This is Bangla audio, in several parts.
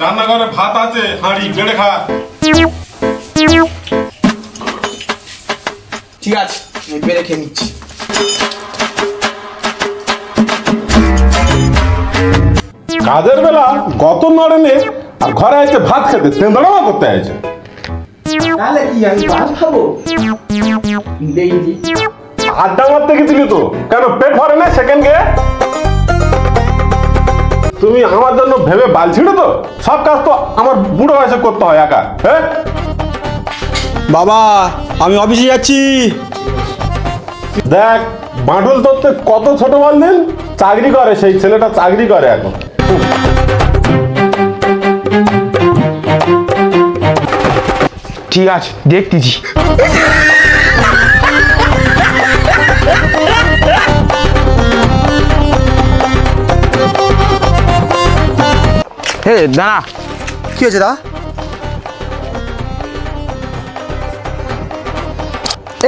রান্নাঘরে ভাত আছে হাঁড়ি বেড়ে খা। ঠিক আছে আমি বেড়ে খেয়ে নিচ্ছি। কাজের বেলা গত নড়েনে আর ঘরে আছে ভাত খেতে তেন্দড়ামা করতে আছে তাহলে কি আমি ভাত খাব? আড্ডা মারতে গেছিলি তো? কেন পেট ভরে না সেকেন্ড গে তুমি আমার জন্য ভেবে বাল ছিড়ো তো? সব কাজ তো আমার বুড়ো বয়সে করতে হয় একা হ্যাঁ বাবা আমি অফিসে যাচ্ছি। দেখ বাঁটুল তোর কত ছোট বল দিন চাকরি করে সেই ছেলেটা চাকরি করে এখন। ঠিক আছে দেখতেছি। হে দাঁড়া। কি হয়েছে দা?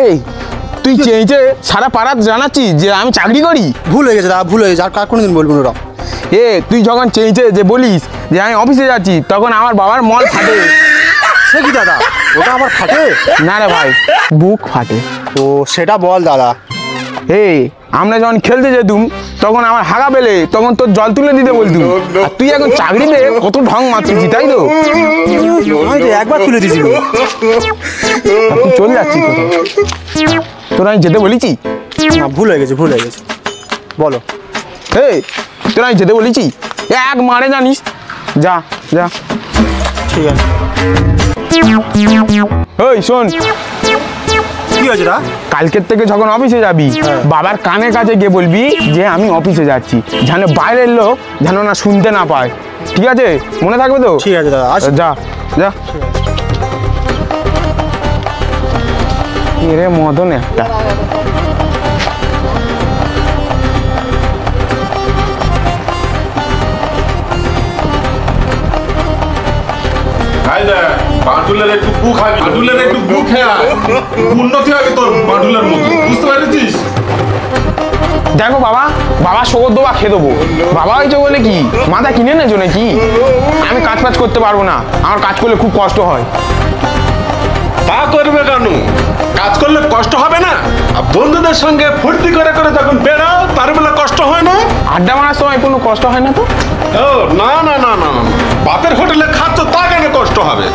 এই তুই চেয়েছে সারা পাড়া জানাচ্ছিস যে আমি চাকরি করি? ভুল হয়ে গেছে দা ভুল হয়ে গেছে। আর কার কোনোদিন বলব না এ তুই যখন চেয়েছে যে বলিস যে আমি অফিসে যাচ্ছি তখন আমার বাবার মল ফাটে। সে কি দাদা? ওটা আমার ফাটে? না রে ভাই বুক ফাটে। ও সেটা বল দাদা। এই আমরা যখন খেলতে যেতুম তখন আমার হাগা পেলে তখন তোর জল তুলে দিতে বলতুম আর তুই এখন চাকরিতে কত ঢং মারছিস তাই তো? আমি একবার তুলে তুই চলে কোথায়? তোর আমি যেতে বলেছি? না ভুল হয়ে গেছে ভুল হয়ে গেছে। বলো। এই তোর আমি যেতে বলেছি? এক মারে জানিস। যা যা। ঠিক আছে। ওই শোন। কি হয়েছে দা কালকের থেকে যখন অফিসে যাবি বাবার কানে কাছে গিয়ে বলবি যে আমি অফিসে যাচ্ছি। যেন বাইরের লোক যেন না শুনতে না পায়। ঠিক আছে? মনে থাকবে তো? ঠিক আছে দাদা যা যা। এরে মদন একটা। বাঁটুলের একটু গু খাবি। বাঁটুলের একটু গু খেয়া উন্নতি হবে তোর বাঁটুলের মতো। বুঝতে পেরেছিস? দেখো বাবা বাবা সবর দেবা খেয়ে দেবো। বাবা হয়েছে বলে কি মাথা কিনে নেছো নাকি? আমি কাজ ফাজ করতে পারব না। আমার কাজ করলে খুব কষ্ট হয়। তা করবে কেন? কাজ করলে কষ্ট হবে না? আর বন্ধুদের সঙ্গে ফুর্তি করে করে যখন বেড়াও তার বেলা কষ্ট হয় না? আড্ডা মারার সময় কোনো কষ্ট হয় না তো? ও না না না না। বাপের হোটেলে খাচ্ছ তা কেন কষ্ট হবে?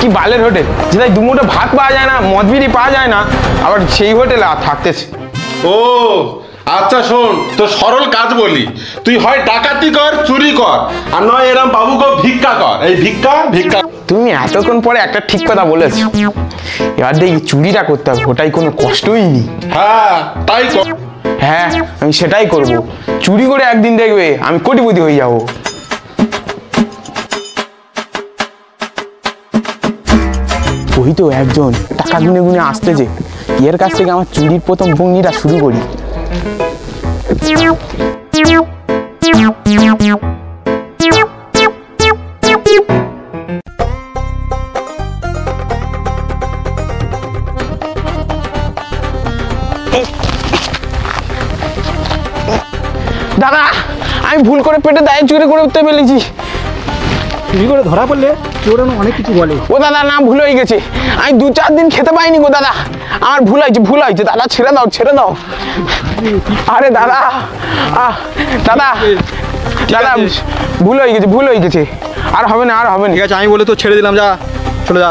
কি বালের হোটেল? যেটাই দু মুঠো ভাত পাওয়া যায় না মদ বিড়ি পাওয়া যায় না আবার সেই হোটেলে আর থাকতেছে। ও আচ্ছা শোন তো সরল কাজ বলি। তুই হয় ডাকাতি কর চুরি কর আর নয় এরম বাবুকে ভিক্ষা কর। এই ভিক্ষা ভিক্ষা। তুমি এতক্ষণ পরে একটা ঠিক কথা বলেছ। এবার দেখি চুরিটা করতে হবে ওটাই কোনো কষ্টই নেই। হ্যাঁ তাই কর। হ্যাঁ আমি সেটাই করব। চুরি করে একদিন দেখবে আমি কোটিপতি হয়ে যাব। ওই তো একজন টাকা গুনে গুনে আসতেছে এর কাছ থেকে আমার চুরির প্রথম ভঙ্গিটা শুরু করি। দাদা আমি ভুল করে পেটে দায় চুরি করে উঠতে পেরেছি চুরি করে ধরা পড়লে চোর অনেক কিছু বলে। ও দাদা নাম ভুল হয়ে গেছে। আমি দু চার দিন খেতে পাইনি গো দাদা। আমার ভুল হয়েছে ভুল হয়েছে। দাদা ছেড়ে দাও ছেড়ে দাও। আরে দাদা আহ, দাদা দাদা ভুল হয়ে গেছে ভুল হয়ে গেছে। আর হবে না আর হবে না। ঠিক আছে আমি বলে তো ছেড়ে দিলাম যা চলে যা।